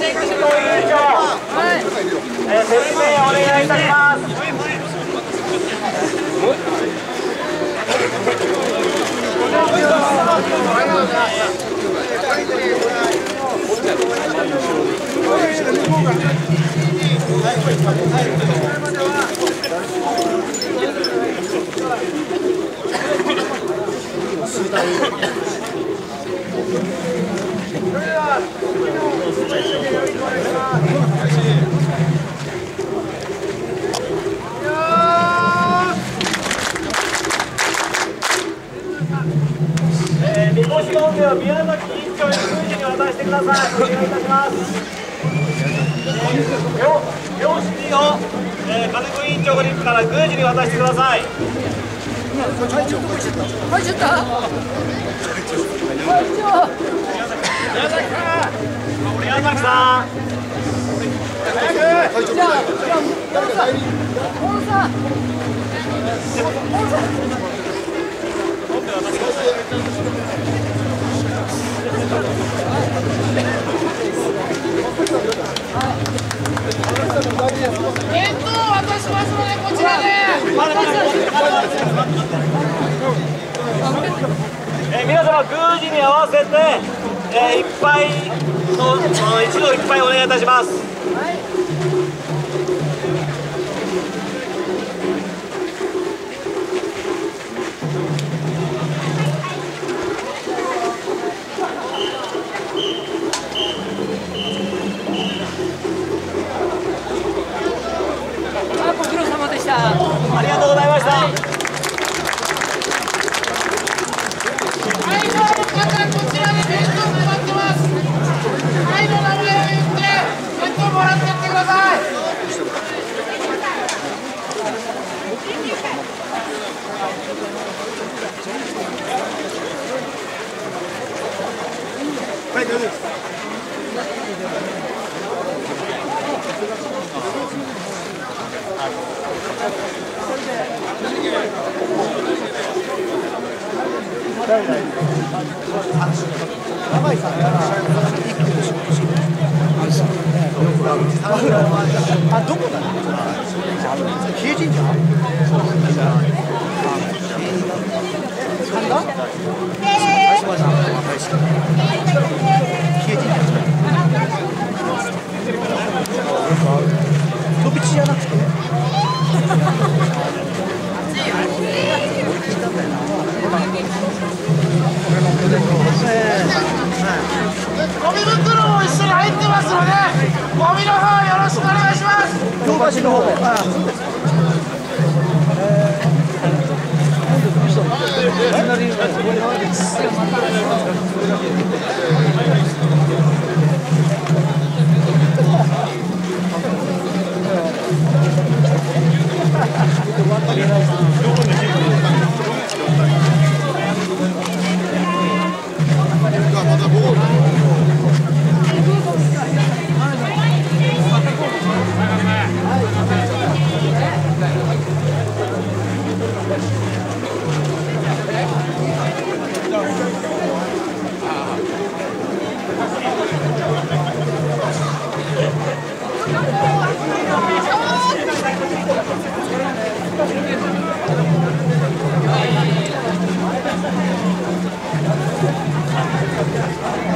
崎市の委員長、えー、説明お願います。えー、みこし。た。指示を、えー、金子委員長ご立から宮司に渡してください。入っちゃった宮さん。えー、皆様宮司に合わせて、えー、いっぱいの、一度いっぱいお願いいたします。はいゴます Thank you.